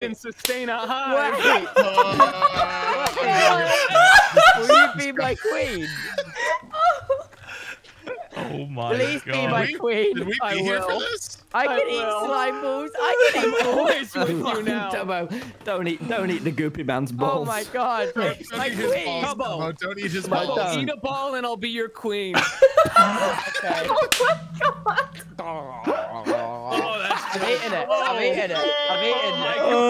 and sustain a high. Wait. Will you be my queen? Oh my Please be my queen. Did we I be here for will. this? I can I eat will. slime balls. I can eat always balls. with you now. Tomo, don't eat, don't eat the goopy man's oh balls. Oh my god. Don't My eat his queen. balls. Come on. Don't eat his My balls. dog. Eat a ball and I'll be your queen. Okay. Oh, that's I'm eating it. I'm eating it. I'm eating it. Oh.